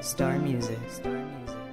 Star music. Star music.